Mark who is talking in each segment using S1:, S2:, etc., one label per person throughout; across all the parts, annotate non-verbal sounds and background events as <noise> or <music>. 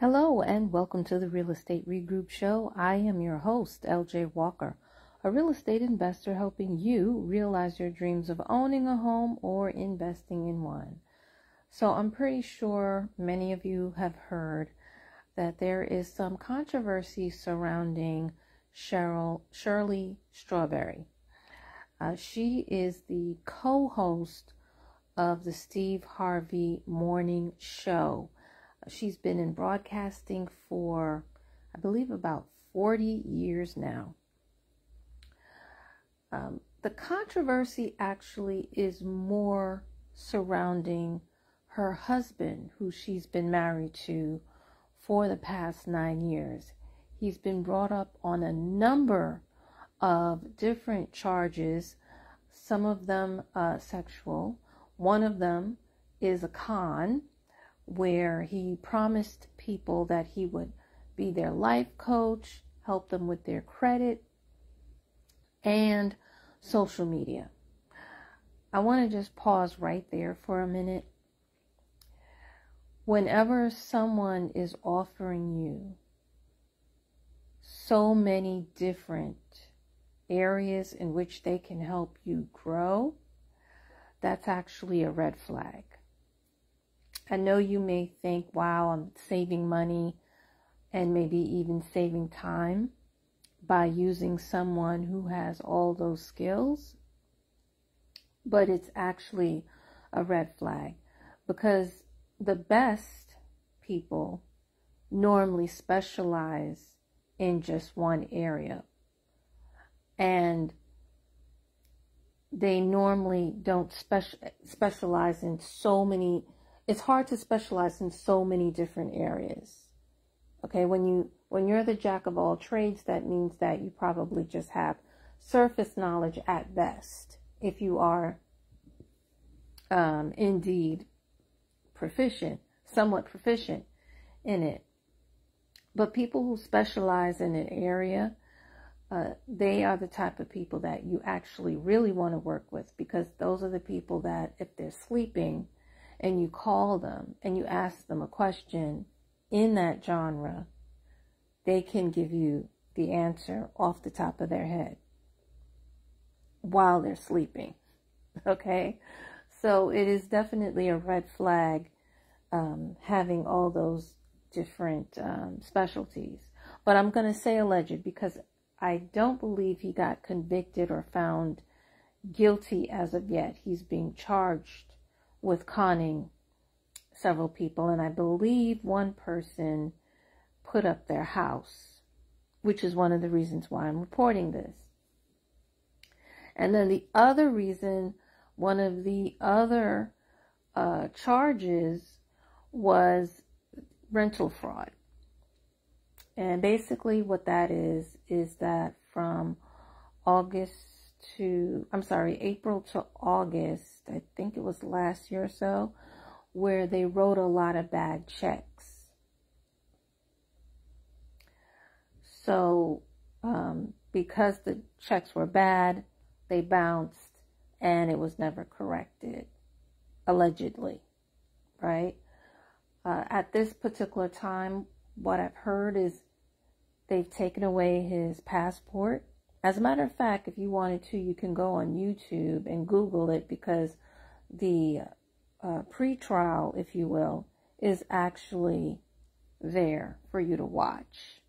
S1: Hello and welcome to the Real Estate Regroup Show. I am your host, LJ Walker, a real estate investor helping you realize your dreams of owning a home or investing in one. So, I'm pretty sure many of you have heard that there is some controversy surrounding Cheryl Shirley Strawberry. Uh, she is the co-host of the Steve Harvey Morning Show She's been in broadcasting for, I believe, about 40 years now. Um, the controversy actually is more surrounding her husband, who she's been married to for the past nine years. He's been brought up on a number of different charges, some of them uh, sexual. One of them is a con, where he promised people that he would be their life coach, help them with their credit, and social media. I want to just pause right there for a minute. Whenever someone is offering you so many different areas in which they can help you grow, that's actually a red flag. I know you may think, wow, I'm saving money and maybe even saving time by using someone who has all those skills, but it's actually a red flag because the best people normally specialize in just one area and they normally don't special specialize in so many it's hard to specialize in so many different areas. Okay, when you when you're the jack of all trades, that means that you probably just have surface knowledge at best. If you are um, indeed proficient, somewhat proficient in it. But people who specialize in an area, uh, they are the type of people that you actually really want to work with because those are the people that, if they're sleeping, and you call them and you ask them a question in that genre, they can give you the answer off the top of their head while they're sleeping. <laughs> Okay? So it is definitely a red flag um, having all those different um, specialties. But I'm going to say alleged because I don't believe he got convicted or found guilty as of yet. He's being charged with conning several people, and I believe one person put up their house, which is one of the reasons why I'm reporting this. And then the other reason, one of the other uh, charges was rental fraud. And basically, what that is, is that from August to, I'm sorry, April to August, I think it was last year or so, where they wrote a lot of bad checks. So, um, because the checks were bad, they bounced and it was never corrected, allegedly, right? Uh, at this particular time, what I've heard is they've taken away his passport as a matter of fact, if you wanted to, you can go on YouTube and Google it because the uh, pre-trial, if you will, is actually there for you to watch.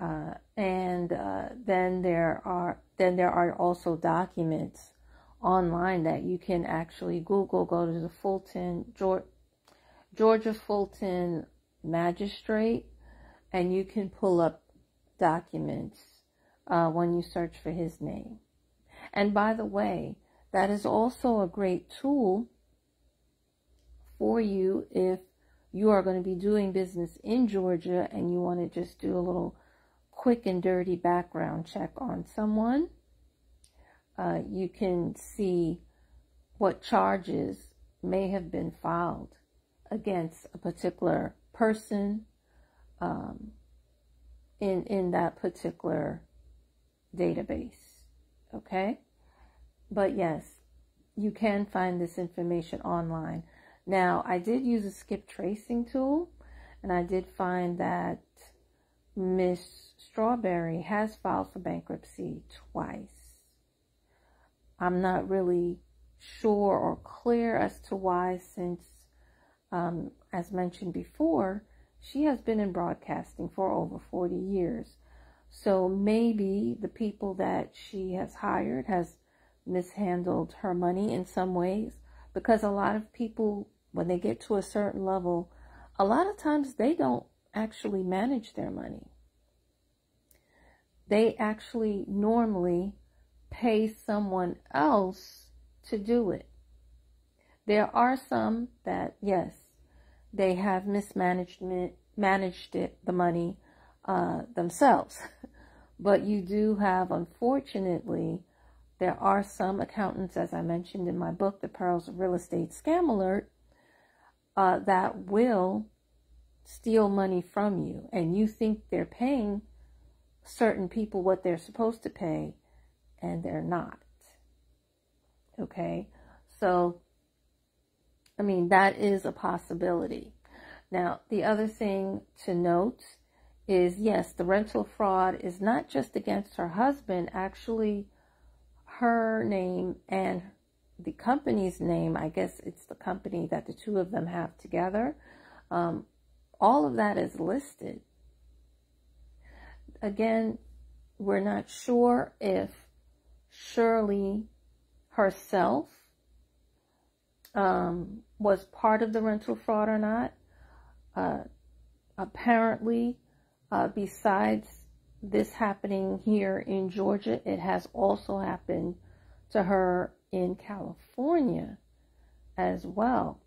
S1: Uh, and uh, then there are then there are also documents online that you can actually Google. Go to the Fulton Georgia, Georgia Fulton Magistrate, and you can pull up documents uh, when you search for his name. And by the way, that is also a great tool for you if you are going to be doing business in Georgia and you want to just do a little quick and dirty background check on someone. Uh, you can see what charges may have been filed against a particular person um, in in that particular database. Okay? But yes, you can find this information online. Now, I did use a skip tracing tool, And I did find that Miss Strawberry has filed for bankruptcy twice. I'm not really sure or clear as to why, since, um, as mentioned before, she has been in broadcasting for over 40 years. So maybe the people that she has hired has mishandled her money in some ways because a lot of people, when they get to a certain level, a lot of times they don't actually manage their money. They actually normally pay someone else to do it. There are some that, yes, they have mismanagement, managed it, the money uh, themselves. <laughs> but you do have, unfortunately, there are some accountants, as I mentioned in my book, The Perils of Real Estate Scam Alert, uh, that will steal money from you. And you think they're paying certain people what they're supposed to pay, and they're not. Okay? So, I mean, that is a possibility. Now, the other thing to note is yes, the rental fraud is not just against her husband, actually, her name and the company's name, I guess it's the company that the two of them have together, um, all of that is listed. Again, we're not sure if Shirley herself um, was part of the rental fraud or not. Uh, apparently, uh, besides this happening here in Georgia, it has also happened to her in California as well.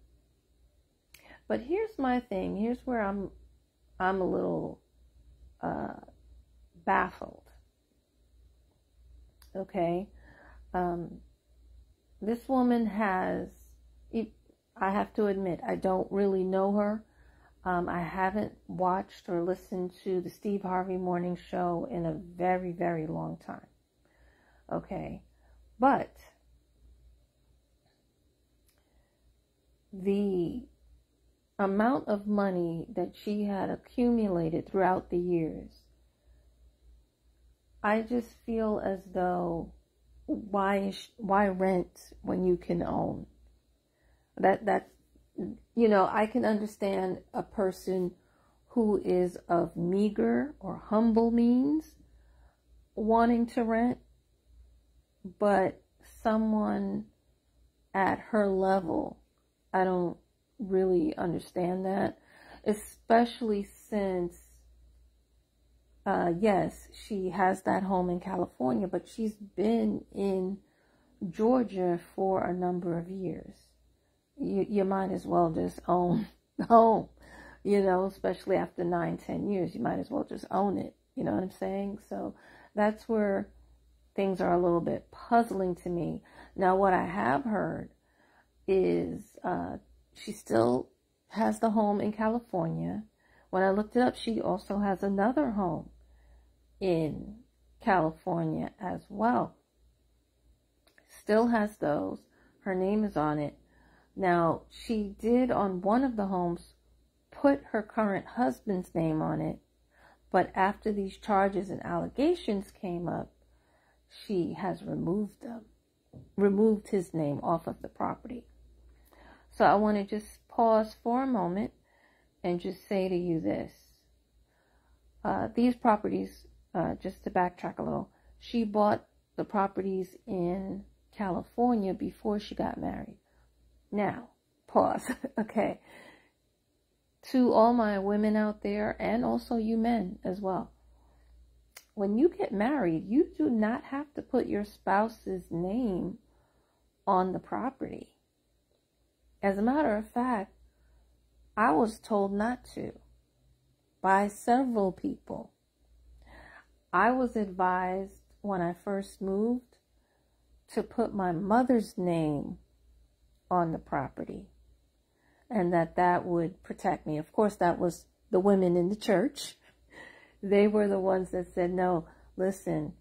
S1: But here's my thing. Here's where I'm I'm a little uh, baffled. Okay, um, this woman has. I have to admit, I don't really know her. Um, I haven't watched or listened to the Steve Harvey Morning Show in a very, very long time. Okay. But the amount of money that she had accumulated throughout the years, I just feel as though why why rent when you can own? That that you know, I can understand a person who is of meager or humble means wanting to rent, but someone at her level, I don't really understand that, especially since, uh, yes, she has that home in California, but she's been in Georgia for a number of years you, you might as well just own <laughs> home, you know, especially after nine, ten years, you might as well just own it. You know what I'm saying? So that's where things are a little bit puzzling to me. Now, what I have heard is uh, she still has the home in California. When I looked it up, she also has another home in California as well. Still has those. Her name is on it. Now, she did on one of the homes put her current husband's name on it, but after these charges and allegations came up, she has removed them, removed his name off of the property. So I want to just pause for a moment and just say to you this. Uh, these properties, uh, just to backtrack a little, she bought the properties in California before she got married. Now, pause. <laughs> okay. To all my women out there, and also you men as well. When you get married, you do not have to put your spouse's name on the property. As a matter of fact, I was told not to by several people. I was advised when I first moved to put my mother's name on the property and that that would protect me. Of course, that was the women in the church. <laughs> They were the ones that said, no, listen,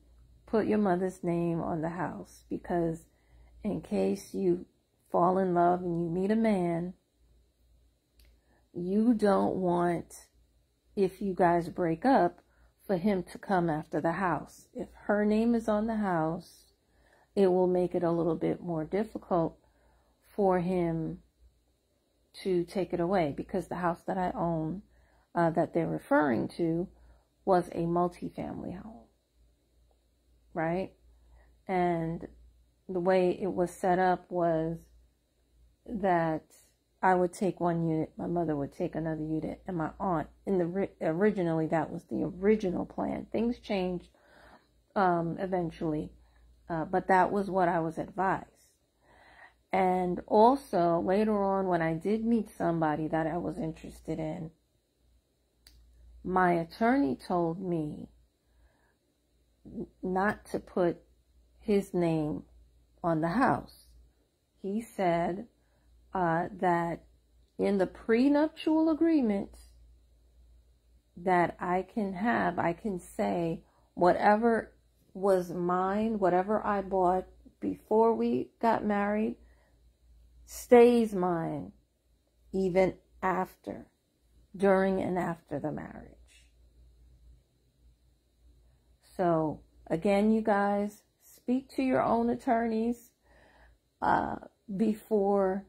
S1: put your mother's name on the house because in case you fall in love and you meet a man you don't want, if you guys break up, for him to come after the house. If her name is on the house, it will make it a little bit more difficult for him to take it away because the house that I own uh, that they're referring to was a multi-family home, right? And the way it was set up was that I would take one unit, my mother would take another unit, and my aunt. In the originally, that was the original plan. Things changed um, eventually, uh, but that was what I was advised. And also later on, when I did meet somebody that I was interested in, my attorney told me not to put his name on the house. He said uh, that in the prenuptial agreement that I can have, I can say whatever was mine, whatever I bought before we got married, stays mine even after, during and after the marriage. So, again, you guys, speak to your own attorneys uh, before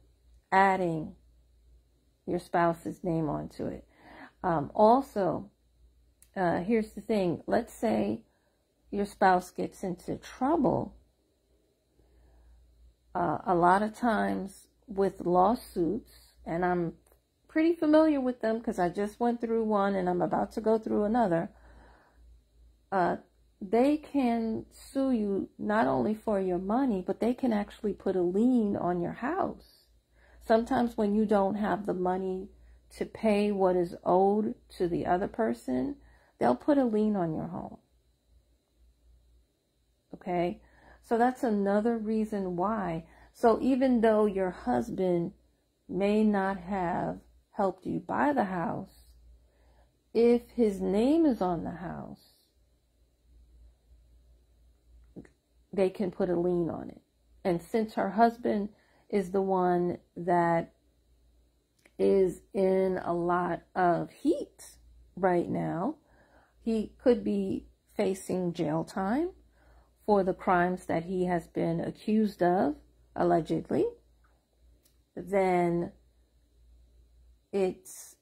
S1: adding your spouse's name onto it. Um, also, uh, here's the thing. Let's say your spouse gets into trouble. Uh, a lot of times with lawsuits, and I'm pretty familiar with them because I just went through one and I'm about to go through another. Uh, they can sue you not only for your money, but they can actually put a lien on your house. Sometimes when you don't have the money to pay what is owed to the other person, they'll put a lien on your home. Okay? So that's another reason why. So even though your husband may not have helped you buy the house, if his name is on the house, they can put a lien on it. And since her husband is the one that is in a lot of heat right now. He could be facing jail time for the crimes that he has been accused of, allegedly. Then it's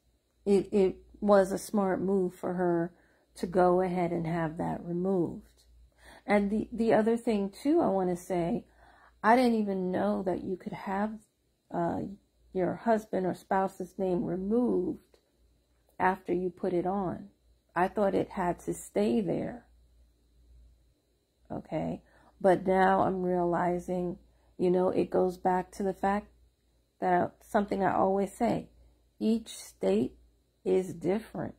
S1: it, it was a smart move for her to go ahead and have that removed. And the, the other thing too, I want to say, I didn't even know that you could have uh, your husband or spouse's name removed after you put it on. I thought it had to stay there. Okay. But now I'm realizing, you know, it goes back to the fact that something I always say each state is different.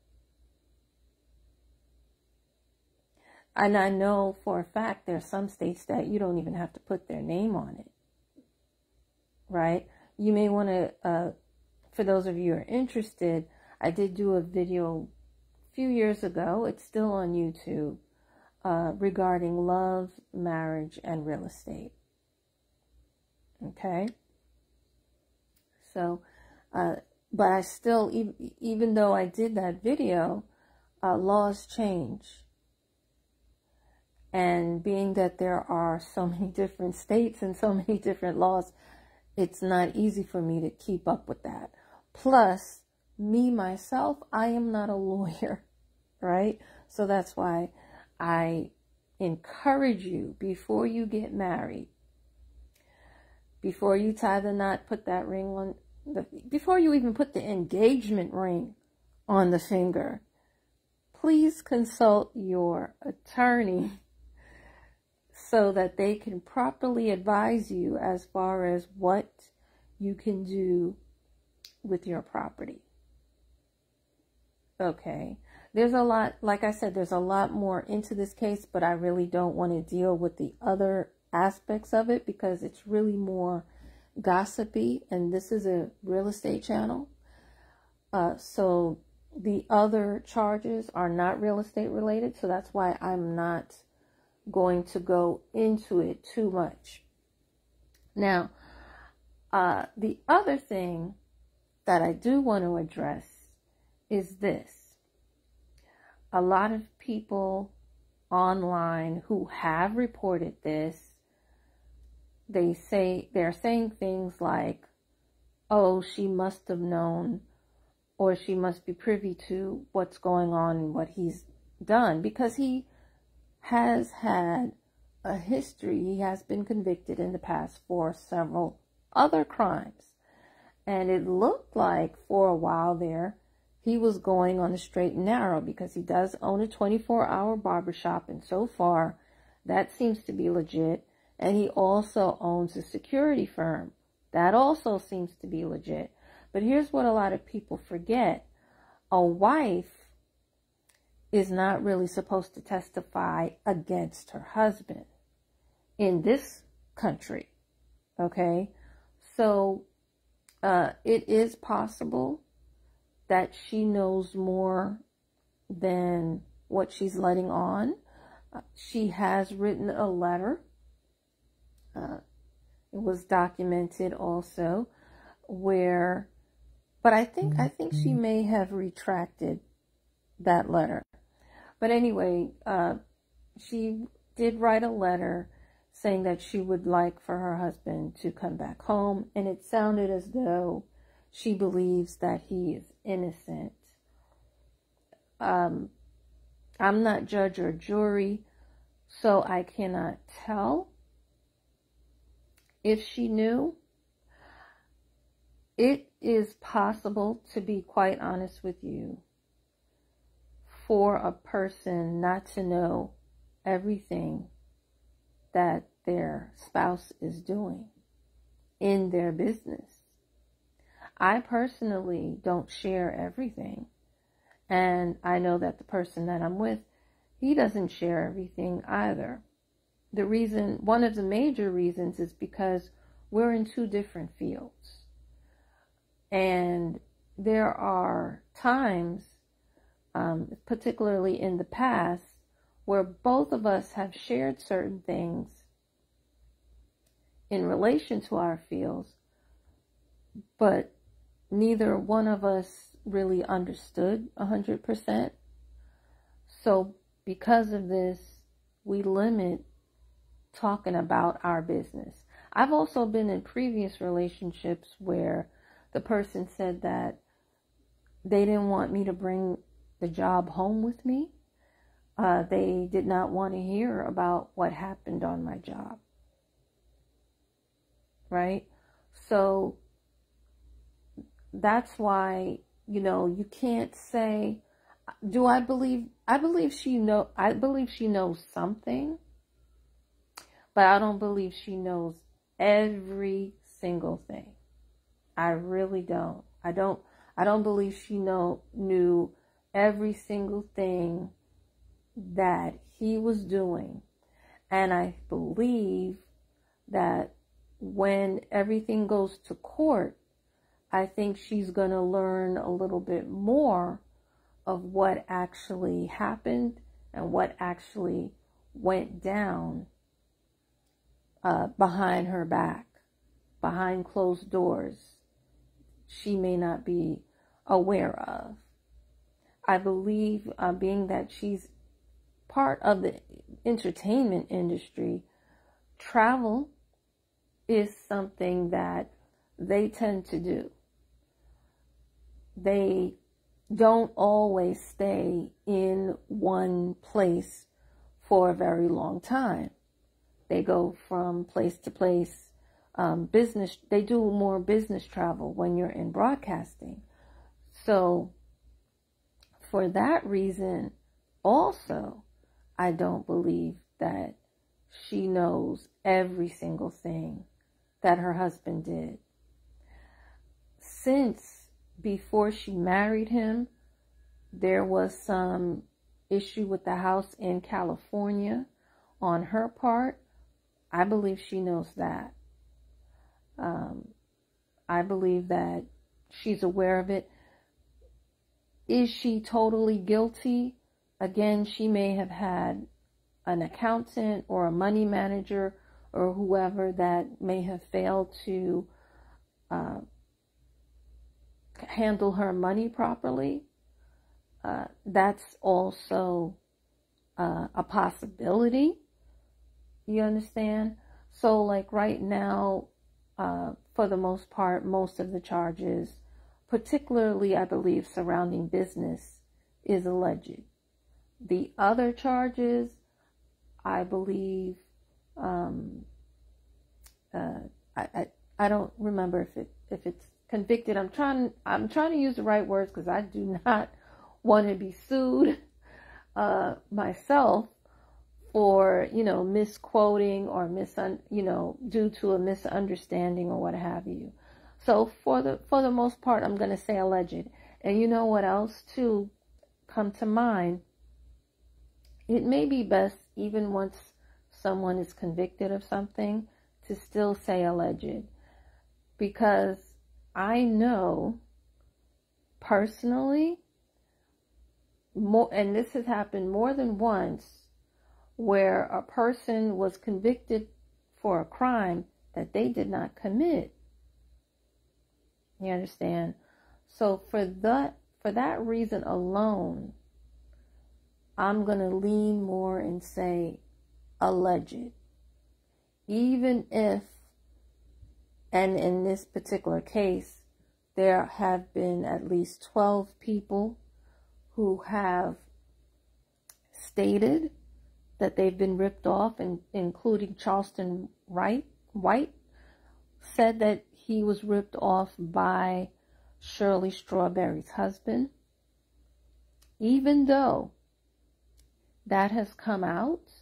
S1: And I know for a fact there are some states that you don't even have to put their name on it. Right? You may want to, uh, for those of you who are interested, I did do a video a few years ago. It's still on YouTube uh, regarding love, marriage, and real estate. Okay? So, uh, but I still, even, even though I did that video, uh, laws change and being that there are so <laughs> many different states and so many different laws, it's not easy for me to keep up with that. Plus, me myself, I am not a <laughs> lawyer, right? So that's why I encourage you before you get married, before you tie the knot, put that ring on, the, before you even put the engagement ring on the finger, please consult your attorney <laughs> so that they can properly advise you as far as what you can do with your property. Okay. There's a lot, like I said, there's a lot more into this case, but I really don't want to deal with the other aspects of it because it's really more gossipy and this is a real estate channel. Uh, so the other charges are not real estate related. So that's why I'm not going to go into it too much. Now, uh, the other thing that I do want to address is this. A lot of people online who have reported this, they say they're saying things like, oh, she must have known or she must be privy to what's going on and what he's done because he has had a history. He has been convicted in the past for several other crimes. And it looked like for a while there, he was going on the straight and narrow because he does own a 24 hour barbershop. And so far, that seems to be legit. And he also owns a security firm. That also seems to be legit. But here's what a lot of people forget. A wife is not really supposed to testify against her husband in this country. Okay? So, uh, it is possible that she knows more than what she's letting on. Uh, she has written a letter. Uh, it was documented also where, but I think, I think she mm-hmm. may have retracted that letter. But anyway, uh, she did write a letter saying that she would like for her husband to come back home. And it sounded as though she believes that he is innocent. Um, I'm not judge or jury, so I cannot tell if she knew. It is possible, to be quite honest with you, for a person not to know everything that their spouse is doing in their business. I personally don't share everything. And I know that the person that I'm with, he doesn't share everything either. The reason, one of the major reasons is because we're in two different fields. And there are times, um, particularly in the past, where both of us have shared certain things in relation to our fields, but neither one of us really understood 100%. So, because of this, we limit talking about our business. I've also been in previous relationships where the person said that they didn't want me to bring the job home with me. Uh, they did not want to hear about what happened on my job. Right? So that's why, you know, you can't say, do I believe, I believe she know, I believe she knows something, but I don't believe she knows every single thing. I really don't. I don't, I don't believe she know, knew every single thing that he was doing. And I believe that when everything goes to court, I think she's going to learn a little bit more of what actually happened and what actually went down uh, behind her back, behind closed doors, she may not be aware of. I believe, uh, being that she's part of the entertainment industry, travel is something that they tend to do they don't always stay in one place for a very long time. They go from place to place. Um, business, they do more business travel when you're in broadcasting. So, for that reason, also, I don't believe that she knows every single thing that her husband did. Since before she married him, there was some issue with the house in California on her part. I believe she knows that. Um, I believe that she's aware of it. Is she totally guilty? Again, she may have had an accountant or a money manager or whoever that may have failed to uh, handle her money properly, uh, that's also uh, a possibility. You understand? So, like right now, uh, for the most part, most of the charges, particularly I believe surrounding business, is alleged. The other charges, I believe, um, uh, I, I I don't remember if it if it's convicted. I'm trying I'm trying to use the right words because I do <laughs> not want to be sued uh, myself for you know misquoting or mis you know due to a misunderstanding or what have you. So for the for the most part, I'm going to say alleged. And you know what else too come to mind? It may be best even once someone is convicted of something to still say alleged because I know personally more and this has happened more than once where a person was convicted for a crime that they did not commit. You understand? So for that for that reason alone, I'm going to lean more and say alleged. Even if and in this particular case, there have been at least 12 people who have stated that they've been ripped off, and including Charleston Wright, White, said that he was ripped off by Shirley Strawberry's husband. Even though that has come out,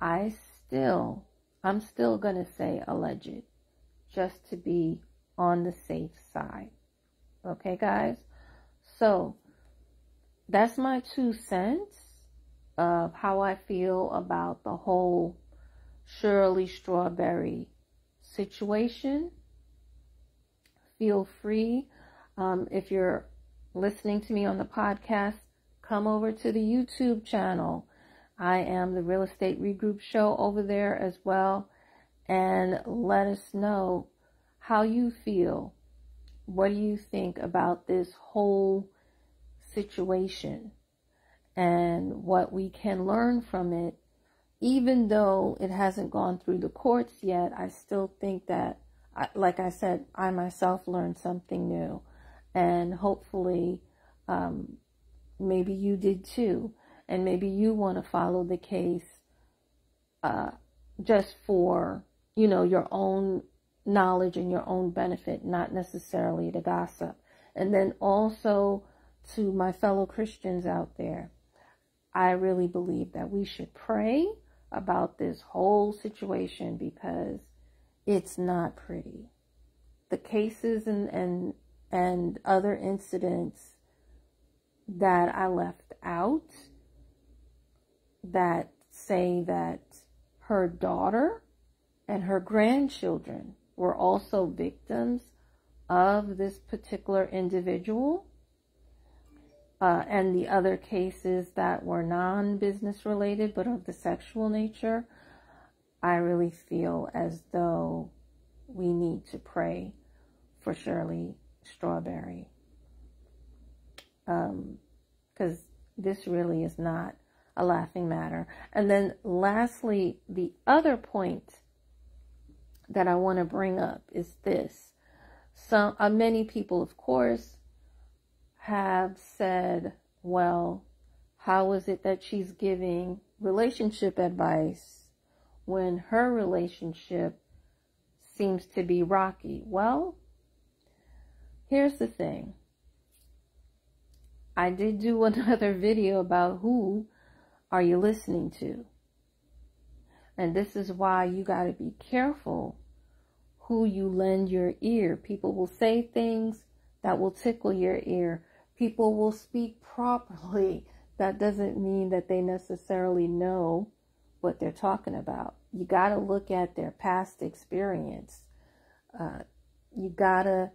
S1: I still, I'm still going to say alleged just to be on the safe side. Okay, guys? So, that's my two cents of how I feel about the whole Shirley Strawberry situation. Feel free, um, if you're listening to me on the podcast, come over to the YouTube channel. I am the Real Estate Regroup Show over there as well and let us know how you feel. What do you think about this whole situation and what we can learn from it? Even though it hasn't gone through the courts yet, I still think that, like I said, I myself learned something new. And hopefully, um, maybe you did too. And maybe you want to follow the case uh, just for you know, your own knowledge and your own benefit, not necessarily to gossip. And then also to my fellow Christians out there, I really believe that we should pray about this whole situation because it's not pretty. The cases and, and, and other incidents that I left out that say that her daughter and her grandchildren were also victims of this particular individual. Uh, and the other cases that were non business related but of the sexual nature, I really feel as though we need to pray for Shirley Strawberry. Because um, this really is not a laughing matter. And then, lastly, the other point that I want to bring up is this. Some uh, many people, of course, have said, "Well, how is it that she's giving relationship advice when her relationship seems to be rocky?" Well, here's the thing. I did do <laughs> another video about who are you listening to? And this is why you got to be careful who you lend your ear. People will say things that will tickle your ear. People will speak properly. That doesn't mean that they necessarily know what they're talking about. You got to look at their past experience. Uh, you got to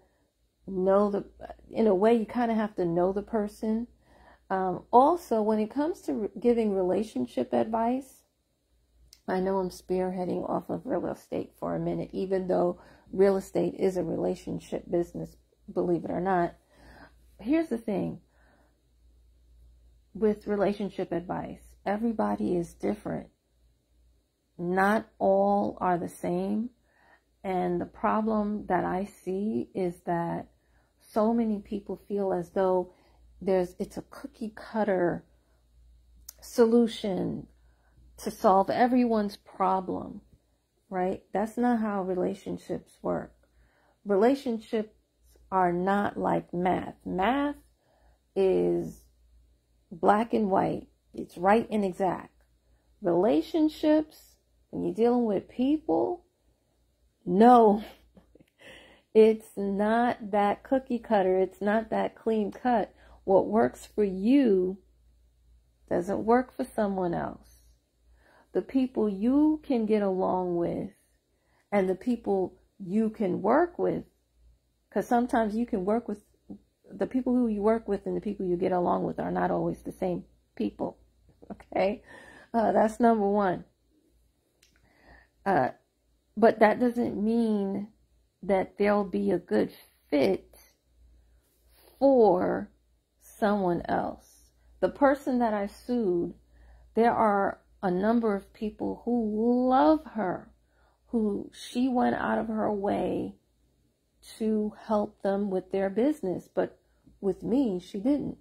S1: know the, in a way, you kind of have to know the person. Um, also, when it comes to giving relationship advice, I know I'm spearheading off of real estate for a minute, even though real estate is a relationship business, believe it or not. Here's the thing with relationship advice everybody is different. Not all are the same. And the problem that I see is that so many people feel as though there's it's a cookie cutter solution to solve everyone's problem, right? That's not how relationships work. Relationships are not like math. Math is black and white. It's right and exact. Relationships, when you're dealing with people, no, <laughs> it's not that cookie cutter. It's not that clean cut. What works for you doesn't work for someone else. The people you can get along with and the people you can work with, because sometimes you can work with the people who you work with and the people you get along with are not always the same people. Okay, uh, that's number one. Uh, but that doesn't mean that there'll be a good fit for someone else. The person that I sued, there are a number of people who love her, who she went out of her way to help them with their business, but with me, she didn't.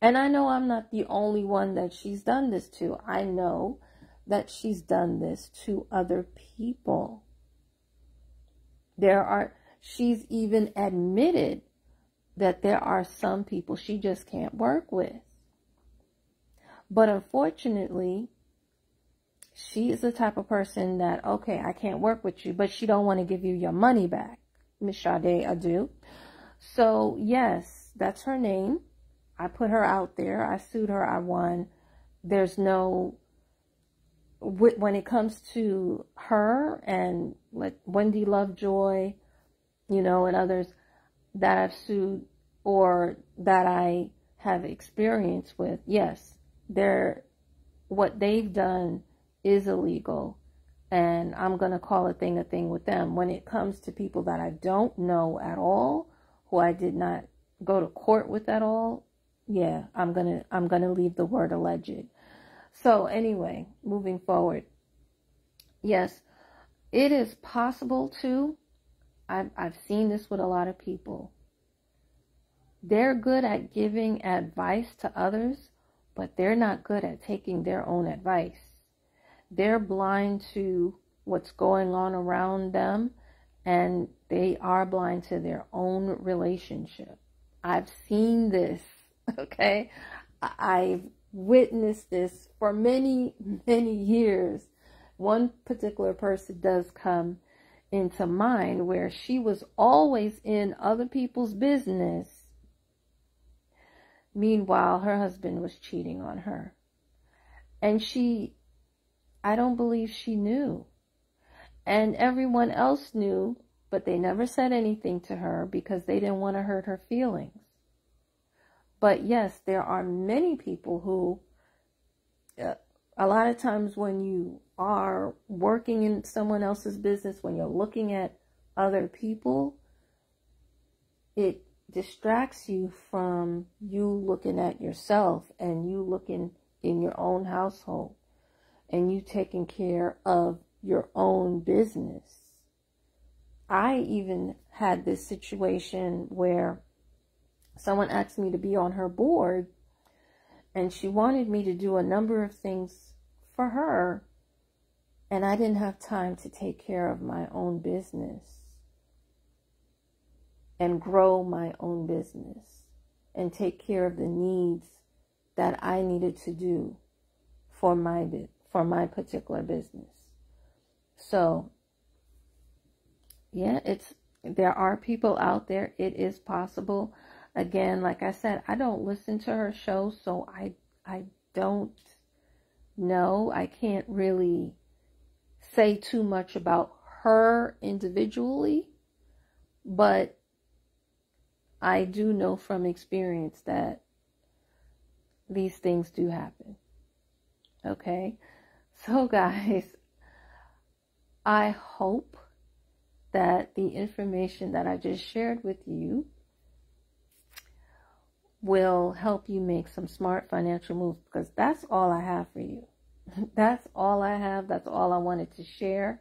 S1: And I know I'm not the only one that she's done this to. I know that she's done this to other people. There are, she's even admitted that there are some people she just can't work with. But unfortunately, she is the type of person that, okay, I can't work with you, but she don't want to give you your money back. Miss Sade Adu. So yes, that's her name. I put her out there. I sued her. I won. There's no, when it comes to her and like Wendy Lovejoy, you know, and others that I've sued or that I have experience with, yes, they're, what they've done is illegal. And I'm going to call a thing a thing with them. When it comes to people that I don't know at all, who I did not go to court with at all, yeah, I'm gonna I'm gonna leave the word alleged. So anyway, moving forward. Yes, it is possible to. I've I've seen this with a lot of people. They're good at giving advice to others, but they're not good at taking their own advice. They're blind to what's going on around them and they are blind to their own relationship. I've seen this <laughs> Okay. I've witnessed this for many, <laughs> many years. One particular person does come into mind where she was always in other people's business. Meanwhile, her husband was cheating on her. And she, I don't believe she knew. And everyone else knew, but they never said anything to her because they didn't want to hurt her feelings. But yes, there are many people who, uh, a lot of times when you are working in someone else's business, when you're looking at other people, it distracts you from you looking at yourself and you looking in your own household and you taking care of your own business. I even had this situation where someone asked me to be on her board and she wanted me to do a number of things for her and I didn't have time to take care of my own business and grow my own business and take care of the needs that I needed to do for my for my particular business. So, yeah, it's there are people out there. It is possible again, like I said, I don't listen to her show, so I I don't know. I can't really say too much about her individually, but I do know from experience that these things do happen. Okay? So <laughs> guys, I hope that the information that I just shared with you will help you make some smart financial moves because that's all I have for you. <laughs> That's all I have. That's all I wanted to share.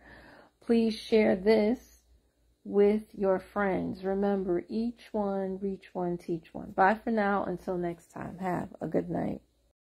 S1: Please share this with your friends. Remember, each one, reach one, teach one. Bye for now. Until next time, have a good night.